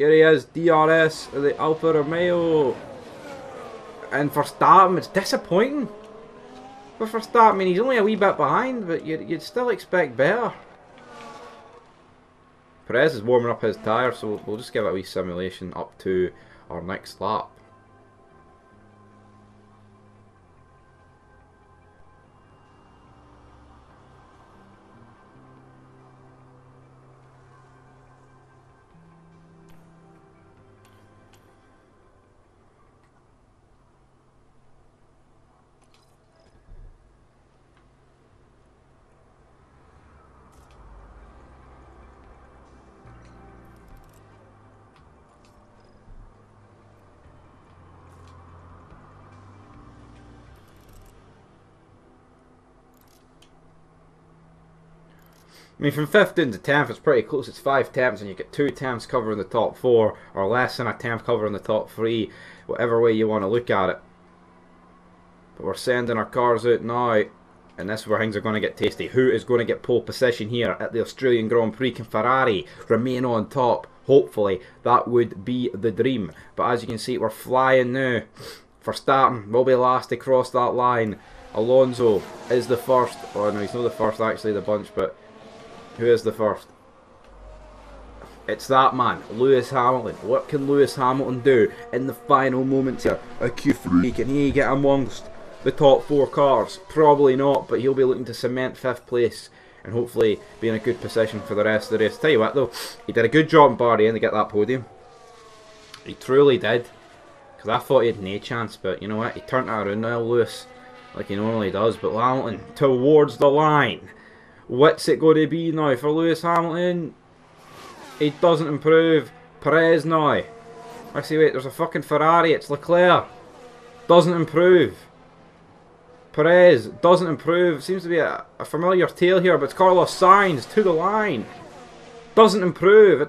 Here he is, DRS, the Alfa Romeo. And for Verstappen, it's disappointing. But for mean, he's only a wee bit behind, but you'd, you'd still expect better. Perez is warming up his tyre, so we'll just give it a wee simulation up to our next lap. I mean, from 15th to 10th, it's pretty close. It's five temps, and you get two temps covering the top four, or less than a temp covering the top three, whatever way you want to look at it. But we're sending our cars out now, and this is where things are going to get tasty. Who is going to get pole position here at the Australian Grand Prix? Can Ferrari remain on top? Hopefully, that would be the dream. But as you can see, we're flying now. For starting, we'll be last to cross that line. Alonso is the first. Oh no, he's not the first actually, the bunch, but who is the first? It's that man, Lewis Hamilton. What can Lewis Hamilton do in the final moments here? A Q3, can he get amongst the top four cars? Probably not, but he'll be looking to cement fifth place and hopefully be in a good position for the rest of the race. Tell you what though, he did a good job in Bahrain to get that podium. He truly did. Because I thought he had no chance, but you know what? He turned that around now, Lewis, like he normally does. But Hamilton towards the line. What's it going to be now for Lewis Hamilton? He doesn't improve. Perez now. I see, wait, there's a fucking Ferrari. It's Leclerc. Doesn't improve. Perez doesn't improve. Seems to be a, a familiar tale here, but it's Carlos Sainz to the line. Doesn't improve. It's